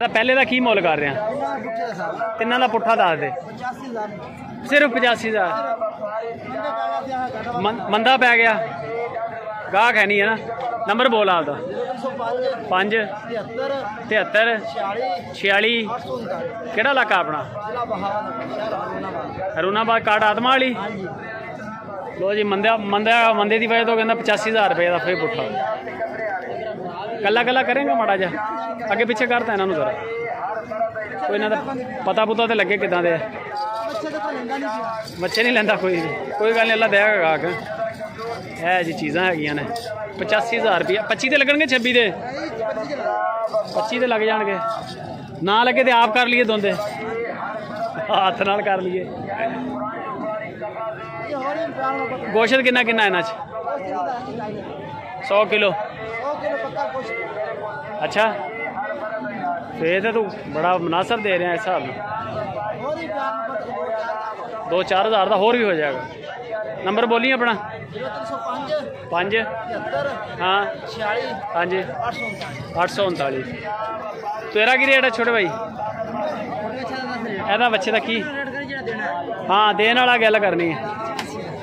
ਤਾਂ ਪਹਿਲੇ ਦਾ ਕੀ ਮੁੱਲ ਕਰ ਰਿਹਾ ਤਿੰਨਾਂ ਦਾ ਪੁੱਠਾ ਦੱਸ ਦੇ। ਸਿਰਫ 85 ਦਾ। ਮੰਦਾ ਪੈ ਗਿਆ। ਗਾਹਕ ਹੈ ਨਹੀਂ ਹੈ ਨਾ। ਨੰਬਰ ਬੋਲ ਆਪਦਾ। 305 5 73 46 ਕਿਹੜਾ ਇਲਾਕਾ ਆਪਣਾ? ਜ਼ਿਲ੍ਹਾ ਬਹਾਵਲਪੁਰ ਕਾਰਡ ਆਤਮਾ ਵਾਲੀ? ਹਾਂਜੀ ਲੋ ਜੀ, ਮੰਦਿਆ ਮੰਦਾ ਮੰਦੇ ਦੀ ਵਜ੍ਹਾ ਤੋਂ ਕਹਿੰਦਾ 85000 ਰੁਪਏ ਦਾ ਫੇਰ ਪੁੱਠਾ। ਕੱਲਾ ਕੱਲਾ ਕਰੇਗਾ ਮਾੜਾ ਜਿਹਾ? ਅੱਗੇ ਪਿੱਛੇ ਕਰਤਾ ਇਹਨਾਂ ਨੂੰ ਜ਼ਰਾ। ਕੋਈ ਇਹਨਾਂ ਦਾ ਪਤਾ ਪੁੱਤਾ ਤੇ ਲੱਗੇ ਕਿਦਾਂ ਦੇ ਆ। ਬੱਚੇ ਨਹੀਂ ਲੈਂਦਾ ਕੋਈ ਕੋਈ ਗੱਲ ਨਹੀਂ, ਅੱਲਾ ਦੇਗਾ ਗਾਹਕ ਇਹ ਜੀ ਚੀਜ਼ਾਂ ਹੈਗੀਆਂ ਨੇ। 85000 ਰੁਪਏ 25 ਤੇ ਲੱਗਣਗੇ 26 ਦੇ? 25 ਤੇ ਲੱਗ ਜਾਣਗੇ। ਨਾ ਲੱਗੇ ਤੇ ਆਪ ਕਰ ਲਈਏ ਦੋਂਦੇ। ਹੱਥ ਨਾਲ ਕਰ ਲਈਏ। ਗੋਸ਼ਤ ਕਿੰਨਾ ਕਿੰਨਾ ਇਹਨਾਂ 'ਚ? ਉਸ 100 ਕਿਲੋ। ਅੱਛਾ। ਫੇਰ ਤਾਂ ਤੂੰ ਬੜਾ ਮੁਨਾਸਬ ਦੇ ਰਿਹਾ ਹੀ ਪ੍ਰਾਣ ਨੂੰ ਪਤਾ 2-4000 ਦਾ ਹੋਰ ਵੀ ਹੋ ਜਾਏਗਾ। ਨੰਬਰ ਬੋਲੀ ਆਪਣਾ। 0305 5 73 ਹਾਂ 46 ਹਾਂਜੀ 839 839 ਤੇਰਾ ਕੀ ਰੇਟ ਹੈ ਛੋਟੇ ਭਾਈ ਇਹਦਾ ਬੱਚੇ ਦਾ ਕੀ? ਹਾਂ ਦੇਣ ਵਾਲਾ ਗੱਲ ਕਰਨੀ ਹੈ।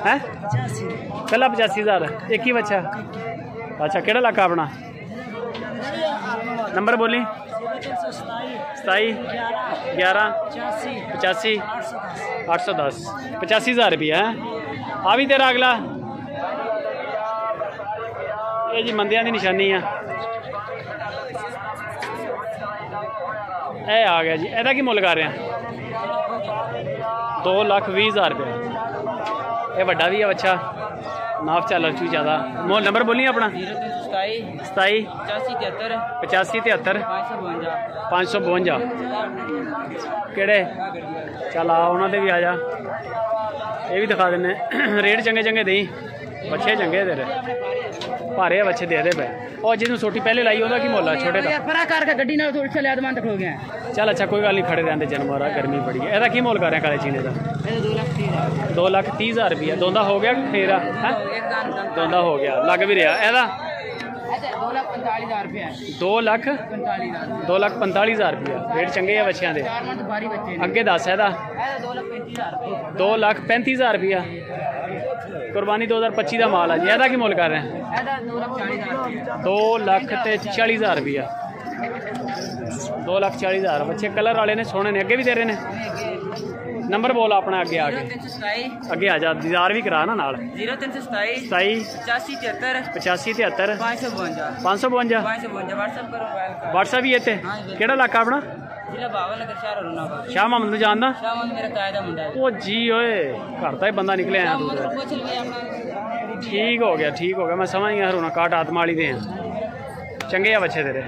ਹੈ? 85 ਪਹਿਲਾ 85000 ਇੱਕ ਹੀ ਬੱਚਾ? ਅੱਛਾ, ਕਿਹੜਾ ਇਲਾਕਾ ਆਪਣਾ? ਨੰਬਰ ਬੋਲੀ। 27 11 85 810 85000 ਰੁਪਏ ਹੈ? ਆ ਵੀ ਤੇਰਾ ਅਗਲਾ। ਇਹ ਜੀ ਮੰਦਿਆਂ ਦੀ ਨਿਸ਼ਾਨੀ ਆ। ਇਹ ਆ ਗਿਆ ਜੀ। ਇਹਦਾ ਕੀ ਮੁੱਲ ਕਰ ਰਿਹਾ? 2 ਲੱਖ 20 ਹਜ਼ਾਰ ਰੁਪਏ ਇਹ ਵੱਡਾ ਵੀ ਆ, ਬੱਚਾ। ਨਾਫ ਚਾਲਰ ਚੂ ਜ਼ਿਆਦਾ। ਮੋਲ ਨੰਬਰ ਬੋਲੀ ਆਪਣਾ? 27 85 73 552 ਕਿਹੜੇ? ਚੱਲ ਆ ਉਹਨਾਂ ਦੇ ਵੀ ਆ ਜਾ। ਇਹ ਵੀ ਦਿਖਾ ਦਿੰਨੇ ਰੇਟ ਚੰਗੇ ਚੰਗੇ ਦੇਈ। ਬੱਚੇ ਚੰਗੇ ਤੇਰੇ। ਭਾਰੇ ਬੱਚੇ ਦੇ ਦੇ ਪਏ। ਉਹ ਜਿਹਨੂੰ ਛੋਟੀ ਪਹਿਲੇ ਲਾਈ ਉਹਦਾ ਕੀ ਮੁੱਲ ਆ? ਛੋਟੇ ਦਾ। ਪਰਾ ਕਰਕੇ ਗੱਡੀ ਨਾਲ ਥੋੜੀ ਛਲੇ ਆਦਮਾਨ ਤੱਕ ਹੋ ਗਿਆ। ਚੱਲ ਅੱਛਾ ਕੋਈ ਗੱਲ ਨਹੀਂ ਖੜੇ ਰਹਿੰਦੇ ਜਨਮ ਆ ਗਰਮੀ ਬੜੀ ਹੈ ਇਹਦਾ ਕੀ ਮੁੱਲ ਕਰ ਰਿਹਾ ਕਾਲੇ ਚੀਨੇ ਦਾ? 2 ਲੱਖ 30 ਹਜ਼ਾਰ 2 ਲੱਖ 30 ਹਜ਼ਾਰ ਰੁਪਇਆ ਦੋਂਦਾ ਹੋ ਗਿਆ ਫੇਰ ਆ ਹੈਂ? ਦੋਂਦਾ ਹੋ ਗਿਆ ਲੱਗ ਵੀ ਰਿਹਾ ਇਹਦਾ ਅੱਛਾ 2 ਲੱਖ 45 ਹਜ਼ਾਰ ਰੁਪਏ 2 ਲੱਖ 45 ਹਜ਼ਾਰ 2 ਲੱਖ 45 ਹਜ਼ਾਰ ਰੁਪਇਆ ਰੇਟ ਚੰਗੇ ਆ ਬੱਚਿਆਂ ਦੇ ਅੱਗੇ ਦੱਸ ਇਹਦਾ ਇਹ 2 ਲੱਖ 35 ਹਜ਼ਾਰ ਰੁਪਏ 2 ਲੱਖ 35 ਹਜ਼ਾਰ ਰੁਪਇਆ ਕੁਰਬਾਨੀ 2025 ਦਾ ਮਾਲ ਆ ਜੀ ਇਹਦਾ ਕੀ ਮੁੱਲ ਕਰ ਰਹੇ ਇਹਦਾ 2 ਲੱਖ 40 ਹਜ਼ਾਰ ਰੁਪਏ 2 ਲੱਖ ਤੇ 40 ਹਜ਼ਾਰ ਰੁਪਇਆ 2 ਲੱਖ 40 ਹਜ਼ਾਰ ਬੱਚੇ ਕਲਰ ਵਾਲੇ ਨੇ ਸੋਹਣੇ ਨੇ ਅੱਗੇ ਵੀ ਦੇ ਰਹੇ ਨੇ ਨੰਬਰ ਬੋਲ ਆਪਣਾ ਅੱਗੇ ਆ ਕੇ। 0327 ਅੱਗੇ ਆ ਜਾ ਦੀਦਾਰ ਵੀ ਕਰਾ ਨਾ ਨਾਲ। 0327 27 85 73 85 73 552 552 552 WhatsApp ਕਰੋ ਮੋਬਾਈਲ WhatsApp ਵੀ ਇੱਥੇ। ਕਿਹੜਾ ਇਲਾਕਾ ਆਪਣਾ? ਜ਼ਿਲ੍ਹਾ ਬਾਵਲ ਨਗਰ ਸ਼ਹਿਰ ਅਰੁਣਾਬਾਦ ਸ਼ਾਹ ਮੁਹੰਮਦ ਨੂੰ ਜਾਣਦਾ? ਸ਼ਾਮਨ ਮੇਰਾ ਕਾਇਦਾ ਮੁੰਡਾ ਹੈ। ਉਹ ਜੀ ਓਏ ਘਰ ਦਾ ਹੀ ਬੰਦਾ ਨਿਕਲਿਆ ਆ ਤੂੰ ਠੀਕ ਹੋ ਗਿਆ ਠੀਕ ਹੋ ਗਿਆ। ਮੈਂ ਸਮਝ ਗਿਆ ਹਰੋਣਾ ਕਾਟ ਆਤਮਾ ਵਾਲੀ ਦੇ ਆ। ਚੰਗੇ ਆ ਬੱਚੇ ਤੇਰੇ।